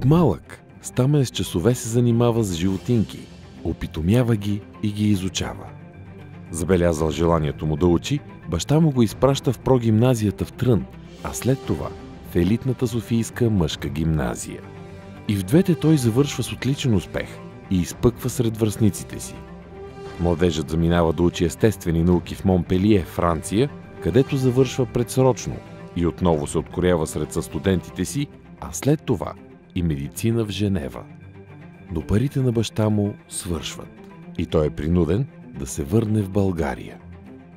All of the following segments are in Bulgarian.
От малък Стамен с часове се занимава с животинки, опитомява ги и ги изучава. Забелязал желанието му да учи, баща му го изпраща в прогимназията в Трън, а след това в елитната Софийска мъжка гимназия. И в двете той завършва с отличен успех и изпъква сред връзниците си. Младежът заминава да учи естествени науки в Монпелие, Франция, където завършва предсрочно и отново се откорява сред студентите си, а след това и медицина в Женева. Но парите на баща му свършват и той е принуден да се върне в България.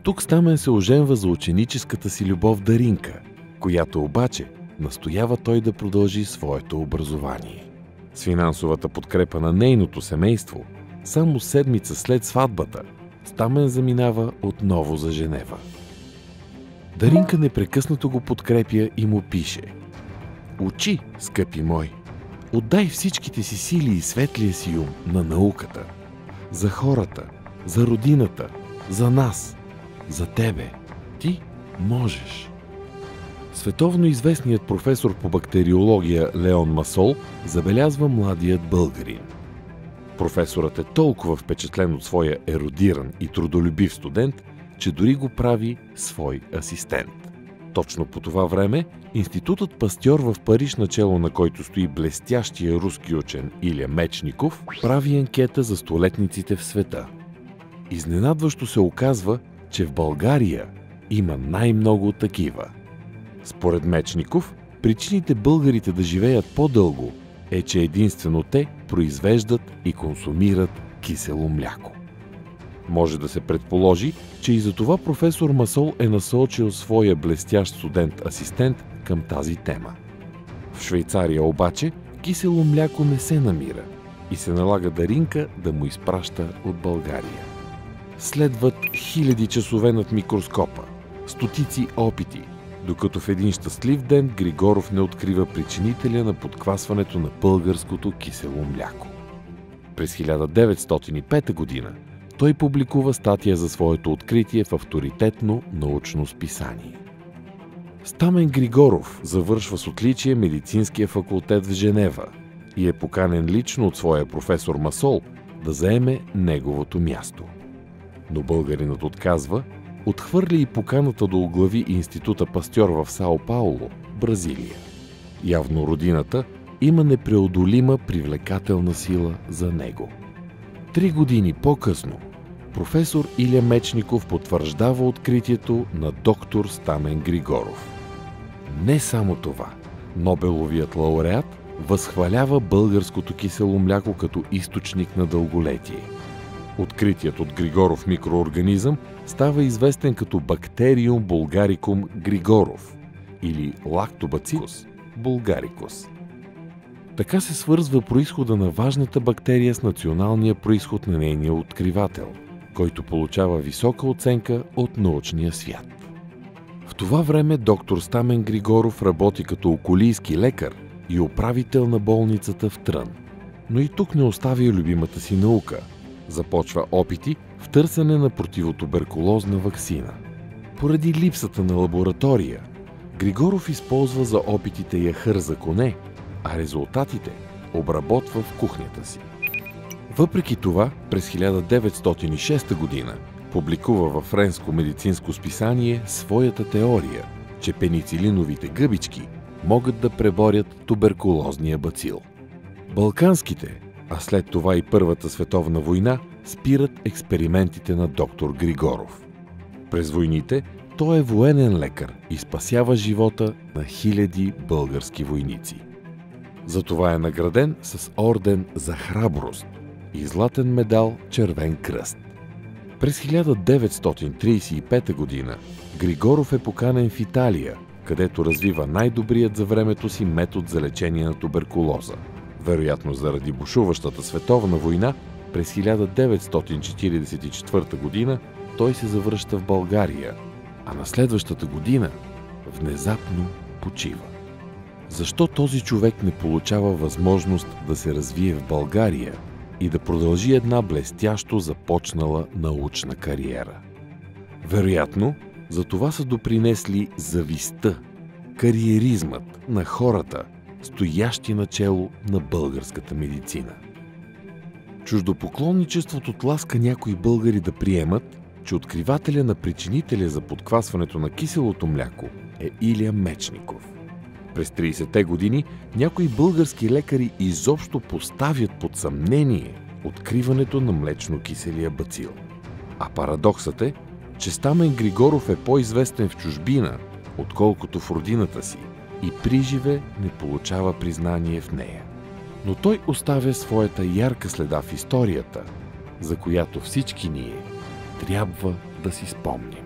Тук Стамен се оженва за ученическата си любов Даринка, която обаче настоява той да продължи своето образование. С финансовата подкрепа на нейното семейство, само седмица след сватбата, Стамен заминава отново за Женева. Даринка непрекъснато го подкрепя и му пише Учи, скъпи мой! Отдай всичките си сили и светлия си ум на науката. За хората, за родината, за нас, за тебе. Ти можеш. Световно известният професор по бактериология Леон Масол забелязва младият българин. Професорът е толкова впечатлен от своя еродиран и трудолюбив студент, че дори го прави свой асистент. Точно по това време Институтът Пастьор в Париж, начало на който стои блестящия руски учен Иля Мечников, прави анкета за столетниците в света. Изненадващо се оказва, че в България има най-много такива. Според Мечников, причините българите да живеят по-дълго е, че единствено те произвеждат и консумират кисело мляко. Може да се предположи, че и за това професор Масол е насочил своя блестящ студент-асистент към тази тема. В Швейцария обаче кисело мляко не се намира и се налага Даринка да му изпраща от България. Следват хиляди часове над микроскопа, стотици опити, докато в един щастлив ден Григоров не открива причинителя на подквасването на българското кисело мляко. През 1905 година той публикува статия за своето откритие в авторитетно научно списание. Стамен Григоров завършва с отличие медицинския факултет в Женева и е поканен лично от своя професор Масол да заеме неговото място. Но българинът отказва, отхвърли и поканата да оглави Института Пастьор в Сао Пауло, Бразилия. Явно родината има непреодолима привлекателна сила за него. Три години по-късно професор Иля Мечников потвърждава откритието на доктор Стамен Григоров. Не само това. Нобеловият лауреат възхвалява българското кисело мляко като източник на дълголетие. Откритият от Григоров микроорганизъм става известен като бактериум булгарикум григоров или лактобацилус булгарикус. Така се свързва происхода на важната бактерия с националния происход на нейния откривател, който получава висока оценка от научния свят. В това време доктор Стамен Григоров работи като околийски лекар и управител на болницата в Трън. Но и тук не оставя любимата си наука. Започва опити в търсене на противотуберкулозна вакцина. Поради липсата на лаборатория, Григоров използва за опитите яхър за коне, а резултатите обработва в кухнята си. Въпреки това, през 1906 година публикува във френско медицинско списание своята теория, че пеницилиновите гъбички могат да преборят туберкулозния бацил. Балканските, а след това и Първата световна война, спират експериментите на доктор Григоров. През войните той е военен лекар и спасява живота на хиляди български войници. Затова е награден с орден за храброст и златен медал Червен кръст. През 1935 г. Григоров е поканен в Италия, където развива най-добрият за времето си метод за лечение на туберкулоза. Вероятно заради бушуващата световна война, през 1944 г. той се завръща в България, а на следващата година внезапно почива. Защо този човек не получава възможност да се развие в България – и да продължи една блестящо започнала научна кариера. Вероятно, за това са допринесли зависта, кариеризмът на хората стоящи начело на българската медицина. Чуждопоклонничеството тласка някои българи да приемат, че откривателя на причинителя за подквасването на киселото мляко е Илия Мечников. През 30-те години някои български лекари изобщо поставят под съмнение откриването на млечно-киселия бацил. А парадоксът е, че Стамен Григоров е по-известен в чужбина, отколкото в родината си и приживе не получава признание в нея. Но той оставя своята ярка следа в историята, за която всички ние трябва да си спомним.